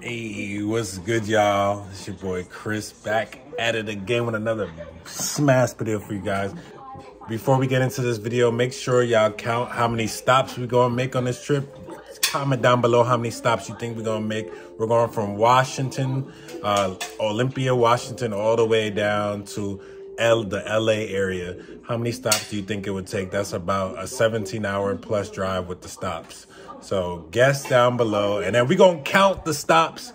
Hey, what's good, y'all? It's your boy Chris back at it again with another smash video for you guys. Before we get into this video, make sure y'all count how many stops we're gonna make on this trip. Comment down below how many stops you think we're gonna make. We're going from Washington, uh, Olympia, Washington, all the way down to L, the LA area. How many stops do you think it would take? That's about a 17 hour plus drive with the stops. So guess down below, and then we're gonna count the stops.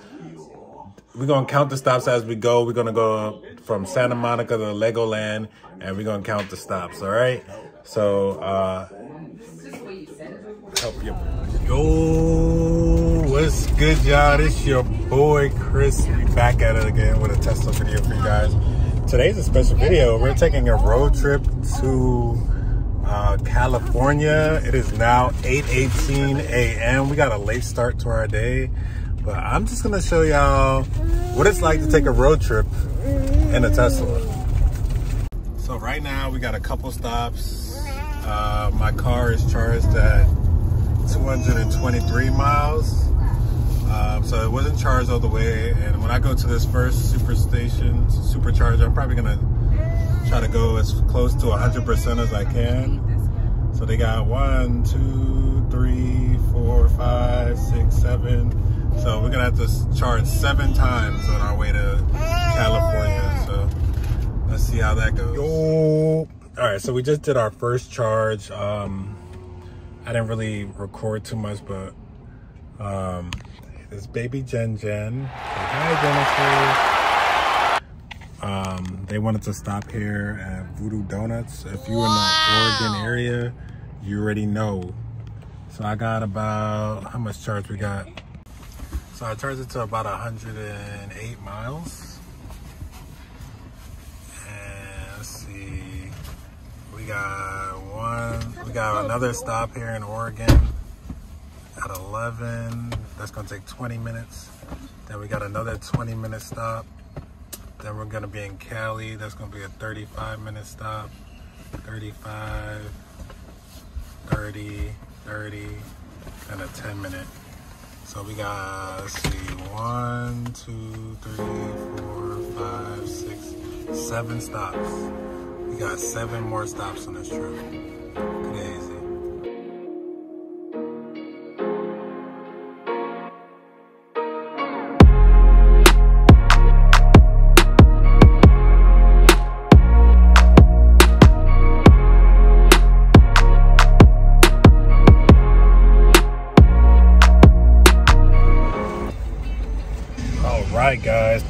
We're gonna count the stops as we go. We're gonna go from Santa Monica to Legoland, and we're gonna count the stops. All right. So uh, help you. Yo, what's good, y'all? This your boy Chris. We back at it again with a Tesla video for you guys. Today's a special video. We're taking a road trip to uh, California. It is now 8.18 a.m. We got a late start to our day, but I'm just gonna show y'all what it's like to take a road trip in a Tesla. So right now we got a couple stops. Uh, my car is charged at 223 miles. Um, so it wasn't charged all the way. And when I go to this first super station, supercharger, I'm probably gonna try to go as close to 100% as I can. So they got one, two, three, four, five, six, seven. So we're gonna have to charge seven times on our way to California. So let's see how that goes. Yo. All right, so we just did our first charge. Um, I didn't really record too much, but um, this baby Jen Jen. Hi, Jennifer. Um, they wanted to stop here at Voodoo Donuts. If you're wow. in the Oregon area, you already know. So I got about, how much charge we got? So I charged it to about 108 miles. And let's see, we got one, we got another stop here in Oregon at 11. That's gonna take 20 minutes. Then we got another 20 minute stop. Then we're gonna be in Cali. That's gonna be a 35 minute stop. 35, 30, 30, and a 10 minute. So we got, see, one, two, three, four, five, six, seven stops. We got seven more stops on this trip. Crazy.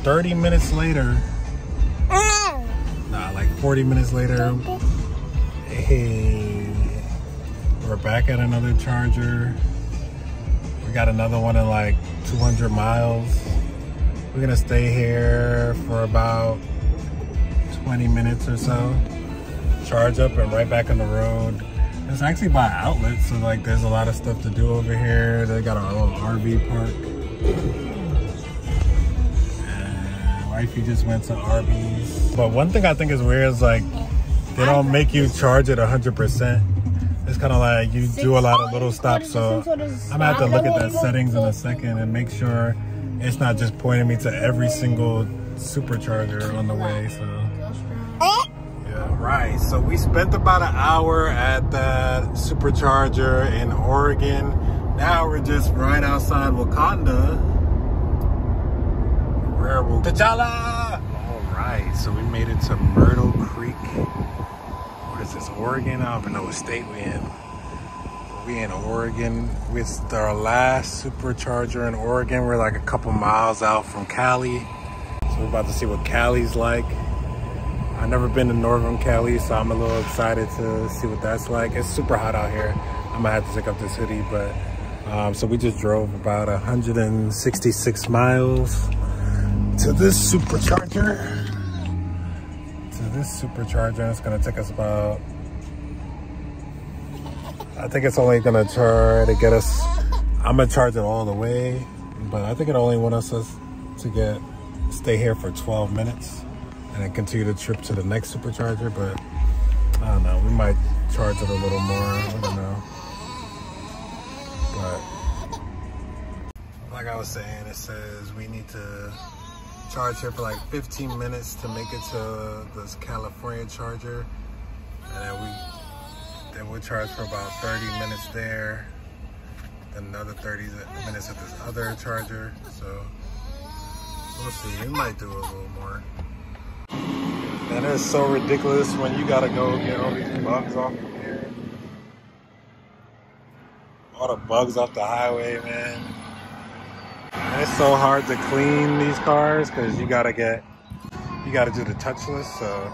30 minutes later, nah, like 40 minutes later, hey, we're back at another charger. We got another one in like 200 miles. We're gonna stay here for about 20 minutes or so. Charge up and right back on the road. It's actually by outlet, so like there's a lot of stuff to do over here. They got our little RV park wifey just went to Arby's. But one thing I think is weird is like, they don't make you charge it 100%. It's kind of like you do a lot of little stops. So I'm gonna have to look at that settings in a second and make sure it's not just pointing me to every single supercharger on the way. So yeah, right. So we spent about an hour at that supercharger in Oregon. Now we're just right outside Wakanda werewolf. T'Challa! All right, so we made it to Myrtle Creek. What is this, Oregon? I don't even know what state we in. We in Oregon. It's our last supercharger in Oregon. We're like a couple miles out from Cali. So we're about to see what Cali's like. I've never been to Northern Cali, so I'm a little excited to see what that's like. It's super hot out here. I might have to take up this hoodie, but um, so we just drove about 166 miles to this supercharger. To this supercharger, and it's gonna take us about, I think it's only gonna try to get us, I'm gonna charge it all the way, but I think it only wants us to get, stay here for 12 minutes and then continue the trip to the next supercharger, but I don't know, we might charge it a little more, I don't know. But like I was saying, it says we need to charge here for like 15 minutes to make it to this California charger. And then we then we'll charge for about 30 minutes there. Then another 30 minutes at this other charger. So we'll see. We might do a little more. And it's so ridiculous when you gotta go get all these bugs off of here. All the bugs off the highway, man. It's so hard to clean these cars because you gotta get, you gotta do the touchless, so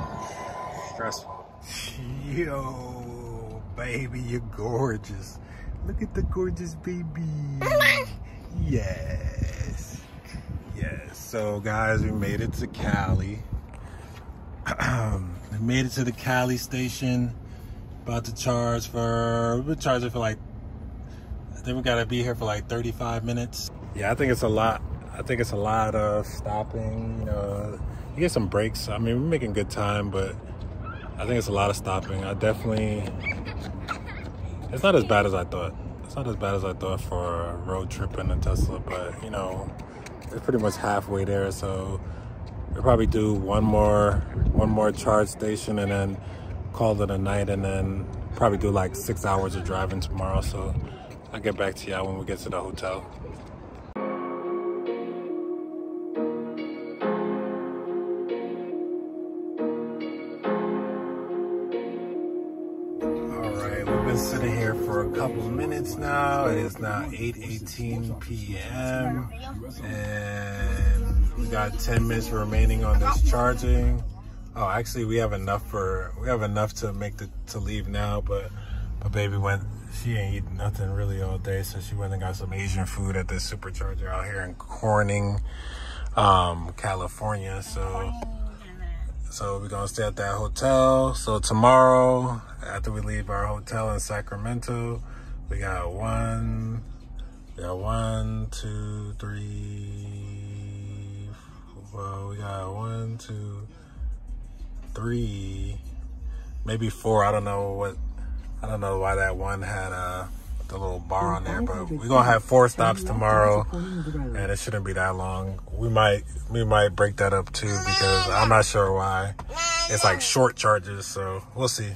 stressful. Yo, baby, you're gorgeous. Look at the gorgeous baby. Yes. Yes. So guys, we made it to Cali. we made it to the Cali station. About to charge for, we're charging for like, I think we gotta be here for like 35 minutes. Yeah, I think it's a lot. I think it's a lot of stopping, you know, you get some breaks. I mean, we're making good time, but I think it's a lot of stopping. I definitely, it's not as bad as I thought. It's not as bad as I thought for road trip in Tesla, but you know, it's pretty much halfway there. So we'll probably do one more, one more charge station and then call it a night and then probably do like six hours of driving tomorrow. So I'll get back to y'all when we get to the hotel. Now. It is now 8.18 p.m. And we got 10 minutes remaining on this charging. Oh, actually, we have enough for we have enough to make the to leave now. But my baby went. She ain't eating nothing really all day, so she went and got some Asian food at this supercharger out here in Corning, um, California. So. So we're gonna stay at that hotel. So tomorrow, after we leave our hotel in Sacramento, we got one, we got one, two, three. Well, we got one, two, three, maybe four. I don't know what. I don't know why that one had a, the little bar on there, but we're gonna have four stops tomorrow, and it shouldn't be that long. We might we might break that up too because I'm not sure why. It's like short charges, so we'll see.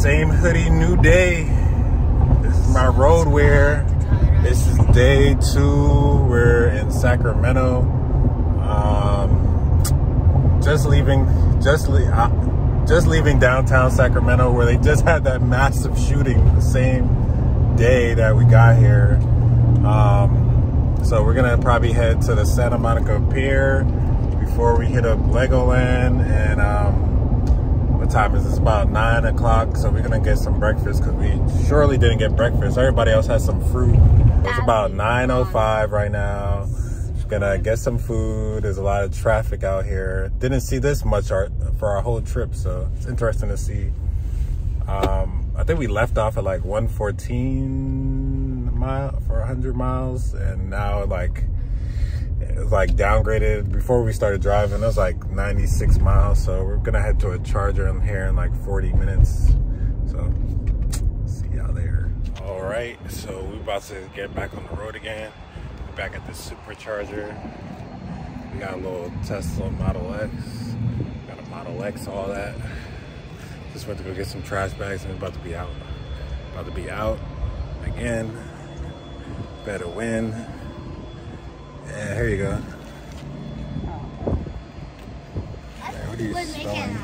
Same hoodie, new day. This is my road wear. This is day two. We're in Sacramento. Um, just leaving. Just le- uh, just leaving downtown Sacramento, where they just had that massive shooting the same day that we got here. Um, so we're gonna probably head to the Santa Monica Pier before we hit up Legoland. And um, what time is this? About nine o'clock. So we're gonna get some breakfast because we surely didn't get breakfast. Everybody else has some fruit. It's about 9:05 right now. Just gonna get some food. There's a lot of traffic out here. Didn't see this much art for our whole trip, so it's interesting to see. Um, I think we left off at like 114 mile for 100 miles, and now like like downgraded. Before we started driving, it was like 96 miles. So we're gonna head to a charger in here in like 40 minutes. So see y'all there. All right, so we're about to get back on the road again. We're back at the supercharger. We got a little Tesla Model X. Got a Model X, all that. Just went to go get some trash bags and about to be out. About to be out again. Better win. Yeah, here you go. What are you spelling?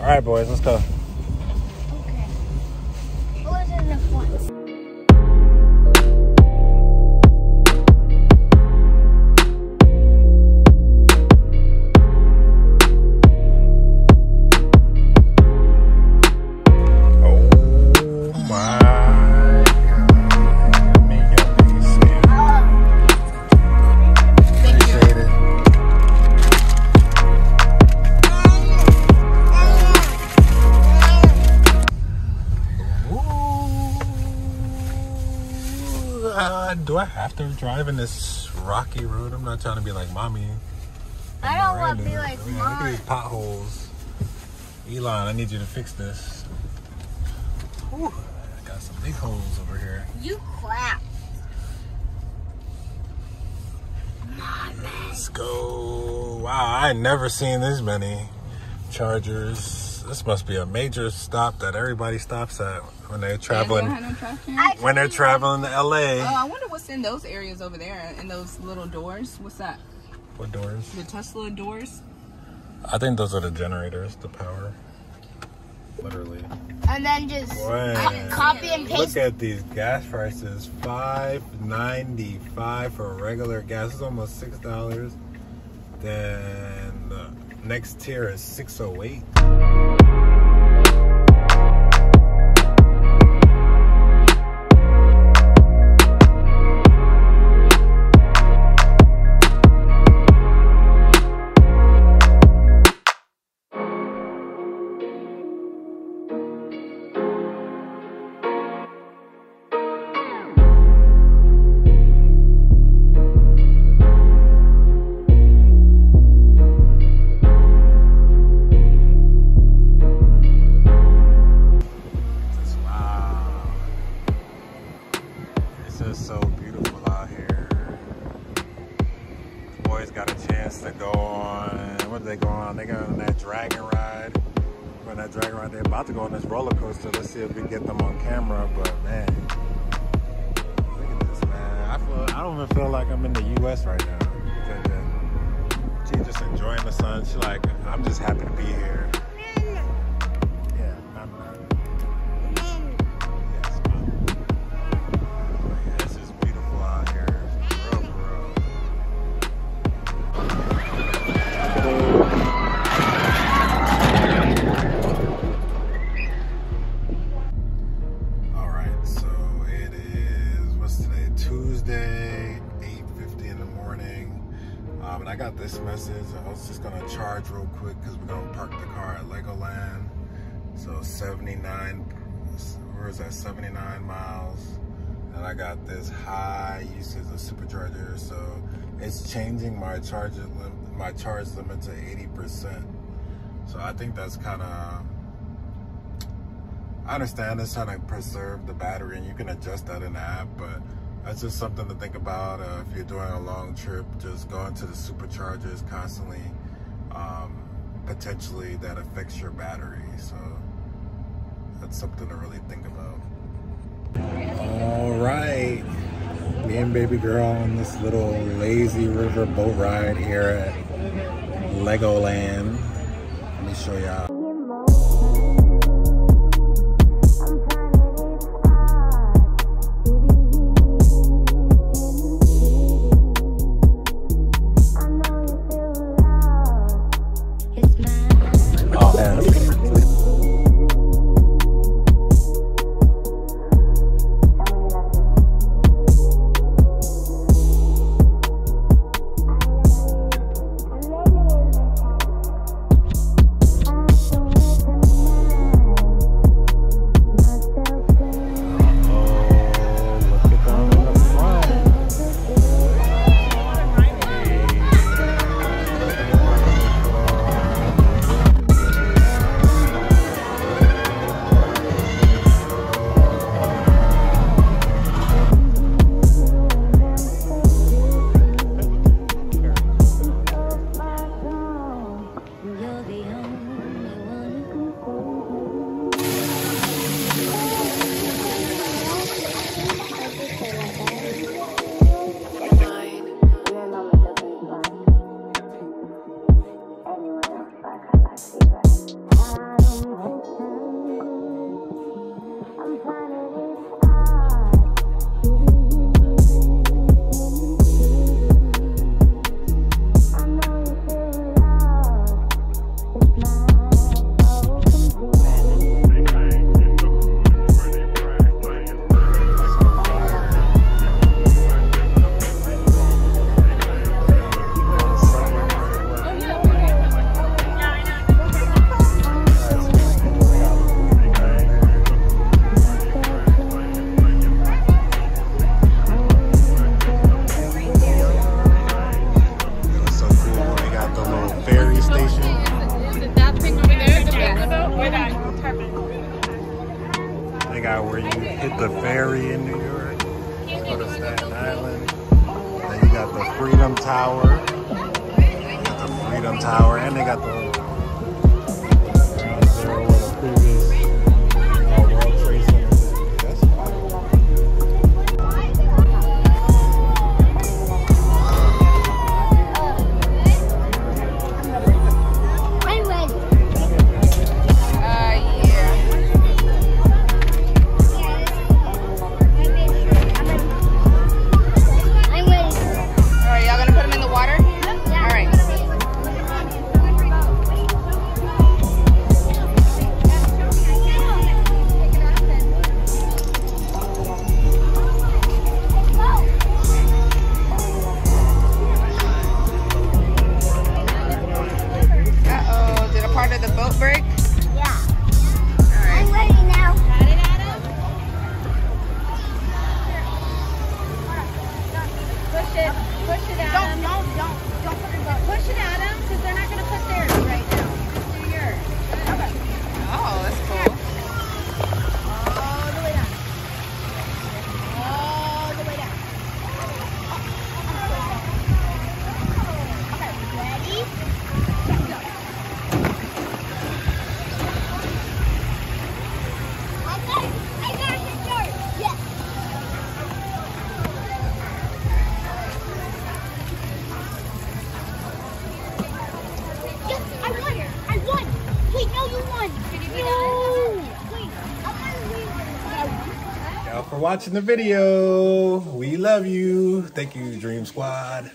All right, boys, let's go. Do I have to drive in this rocky road? I'm not trying to be like mommy. I don't want to be like yeah, Look at these potholes. Elon, I need you to fix this. Ooh, Whew, got some big holes over here. You crap. Let's go. Wow, I never seen this many chargers. This must be a major stop that everybody stops at when they're traveling. They don't have no trash When they're traveling to LA. Oh, LA. I wonder what's in those areas over there, in those little doors. What's that? What doors? The Tesla doors? I think those are the generators, the power. Literally. And then just Wow. copy and paste. Look at these gas prices. Five ninety five for regular gas. It's almost six dollars. Then the next tier is six oh eight. She's like, I'm just happy to be here. I was just gonna charge real quick because we're gonna park the car at Legoland. So 79, where is that? 79 miles. And I got this high usage of supercharger, so it's changing my charge lim- my charge limit to 80%. So I think that's kind of. I understand it's trying to preserve the battery, and you can adjust that in the app, but that's just something to think about uh, if you're doing a long trip. Just going to the superchargers constantly, um, potentially that affects your battery. So that's something to really think about. All right, me and baby girl on this little lazy river boat ride here at Legoland. Let me show y'all. watching the video. We love you. Thank you, Dream Squad.